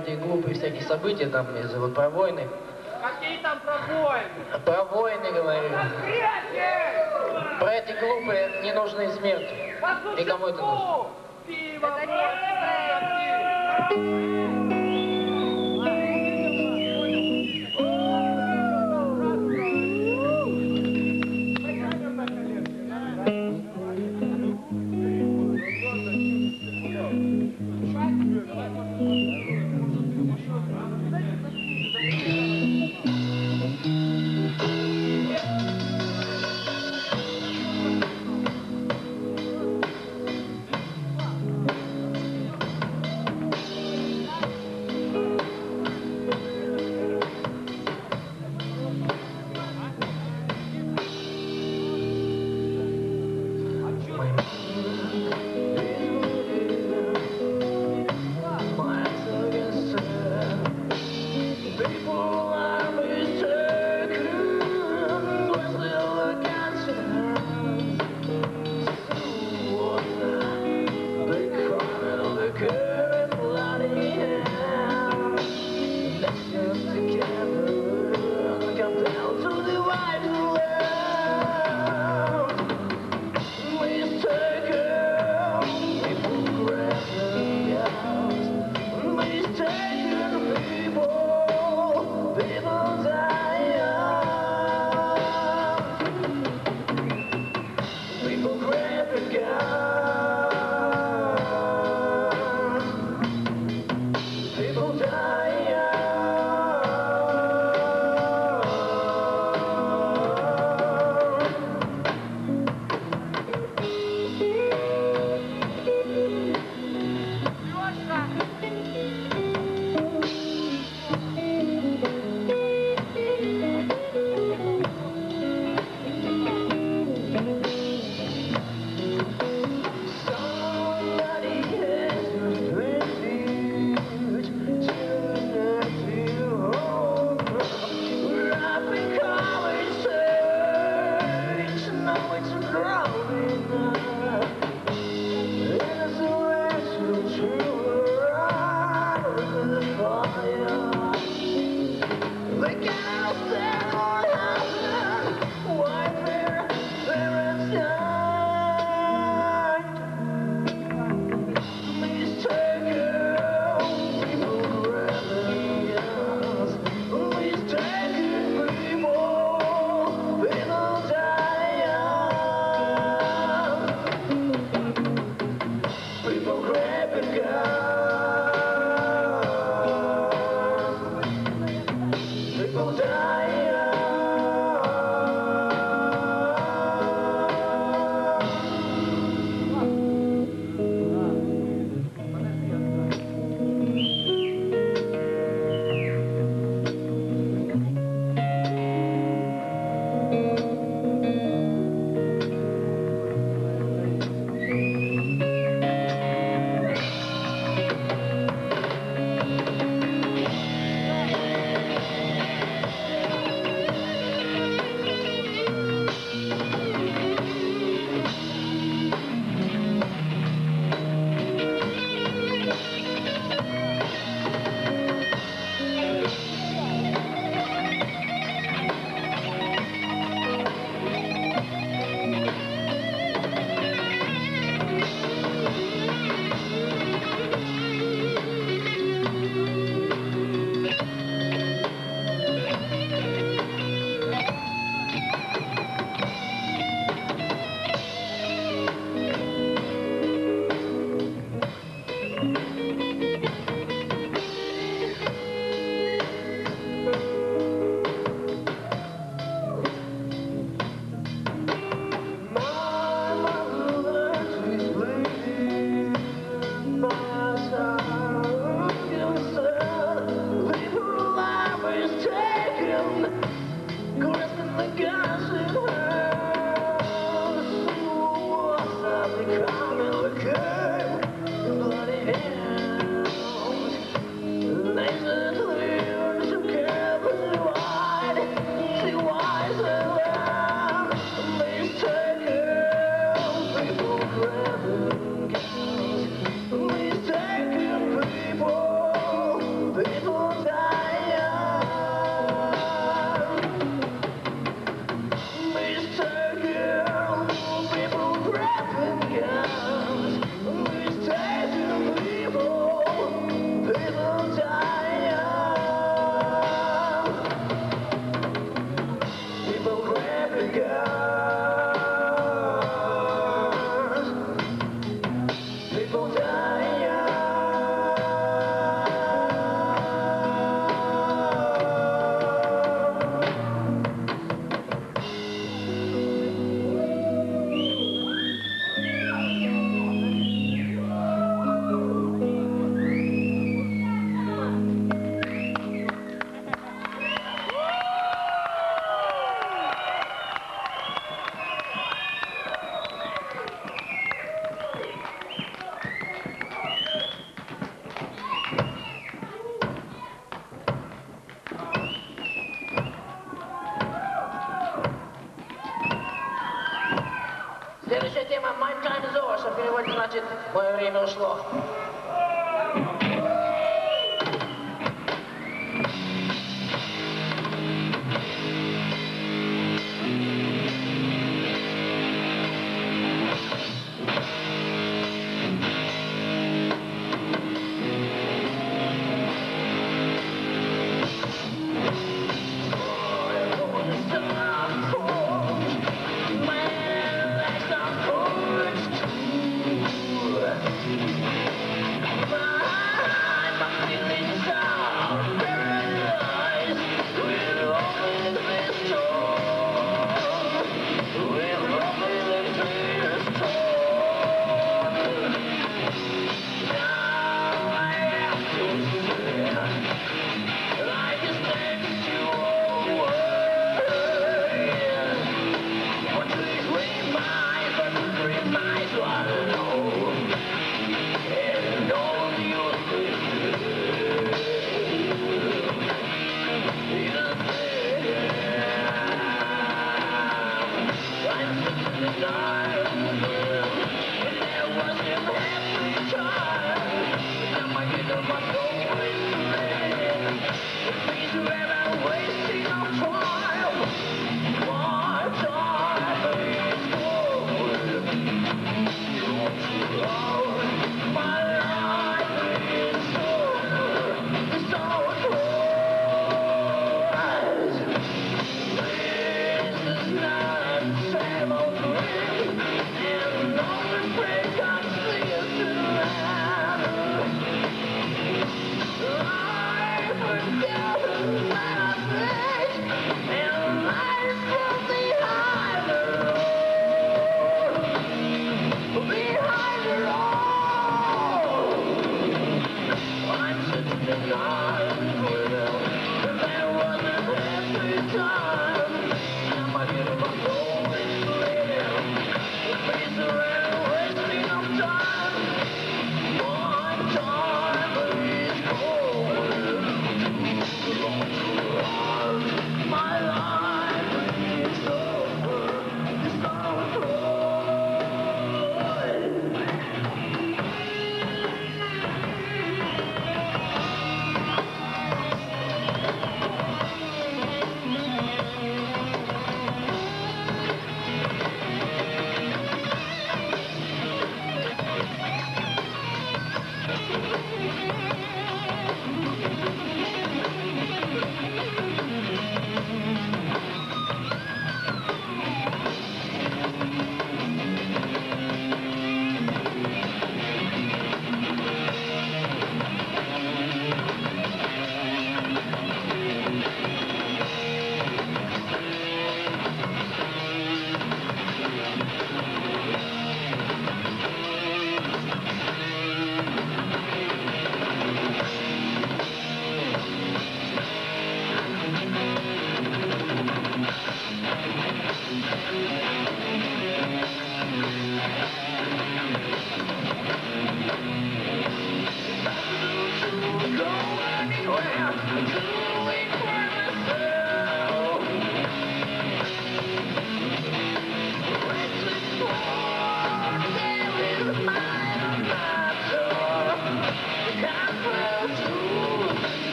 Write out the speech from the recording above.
эти глупые всякие события, там, если вот про войны. Какие там пробои? Про войны говорю. Про эти глупые, ненужные смерти. Никому это нужно. Пиво,